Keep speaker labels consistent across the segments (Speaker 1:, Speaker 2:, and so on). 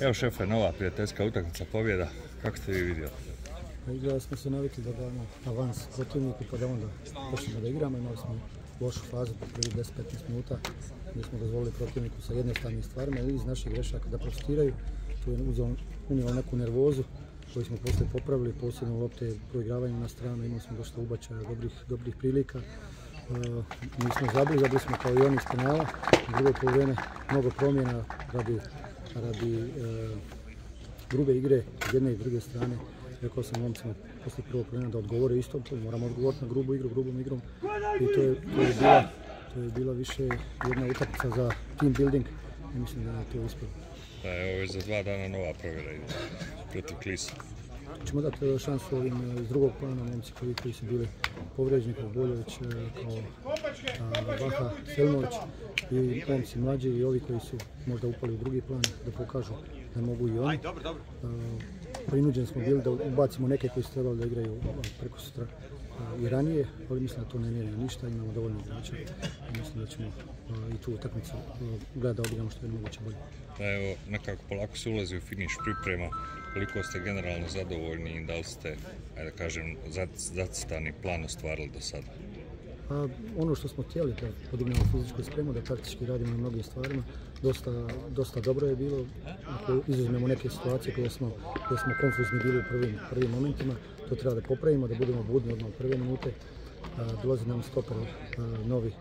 Speaker 1: Evo šefe, nova prijateljska utakmica pobjeda. Kako ste vi vidjeli?
Speaker 2: Pa izgleda smo se navikli da damo avans protivniku pa da onda počnemo da igramo. Imali smo lošu fazu po prvi 10-15 minuta gdje smo dozvolili protivniku sa jednostavnim stvarima ili iz naših grešaka da protestiraju. Tu je unijelo neku nervozu koju smo poslije popravili, posebno lopte proigravanju na stranu, imali smo dosta ubačaja, dobrih, dobrih prilika. Uh, nismo zabili, zabili smo kao i oni iz penala. Drugo polovreme mnogo promjena radi, radi uh, grube igre s jedne i druge strane. Rekao sam momcima poslije prvog vremena da odgovore isto, to moramo odgovoriti na grubu igru, grubom igrom. I to je, to je, bila, to je bila više jedna utakmica za team building i mislim da je to uspjelo.
Speaker 1: Da, evo već za dva dana nova provjera protiv Klisa.
Speaker 2: Ćemo dati šansu ovim e, iz drugog plana, momci koji, koji su bili povrijeđeni kao Boljević, e, kao a, Vaha Selmović i momci mlađi i ovi koji su možda upali u drugi plan da pokažu da mogu i oni. Prinuđeni smo bili da ubacimo neke koji su trebali da igraju preko sutra i ranije, ali mislim da to ne ništa, imamo dovoljno igrača i mislim da ćemo i tu utakmicu gledati da odigramo što je moguće bolje.
Speaker 1: Da evo, nekako polako se ulazi u finiš priprema, koliko ste generalno zadovoljni i da li ste, ajde da kažem, zacitani plan ostvarili do sada?
Speaker 2: A ono što smo htjeli da podignemo fizičku spremu, da praktički radimo na mnogim stvarima, dosta, dosta dobro je bilo. Ako izuzmemo neke situacije koje smo, koje smo konfuzni bili u prvim, prvim momentima, to treba da popravimo, da budemo budni odmah u prve minute. Dolazi nam stoper novi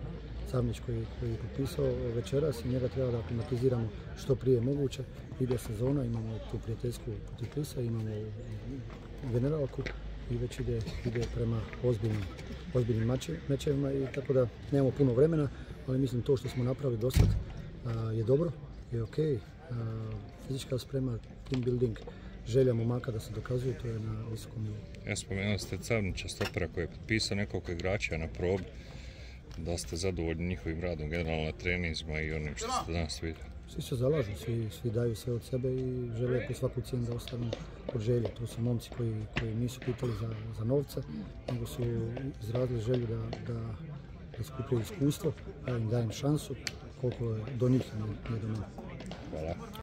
Speaker 2: Savnić koji, je potpisao večeras i njega treba da aklimatiziramo što prije moguće. Ide sezona, imamo tu prijateljsku protiv imamo generalku i već ide, ide prema ozbiljnim, ozbiljnim mečevima i tako da nemamo puno vremena, ali mislim to što smo napravili do sad je dobro, je ok. Fizička sprema, team building, želja momaka da se dokazuje, to je na visokom nivou.
Speaker 1: Ja spomenuli ste Cavnića stopera koji je potpisao nekoliko igrača na probi. Da ste zadovoljni njihovim radom, generalno na trenizma i onim što ste danas vidjeli?
Speaker 2: Svi se zalažu, svi, svi daju sve od sebe i žele po svaku cijenu da ostanu kod želje. To su momci koji, koji nisu pitali za, za novce, nego su izrazili želju da, da, da skupljaju iskustvo, ja im dajem šansu koliko je do njih, ne do mene.
Speaker 1: 格了。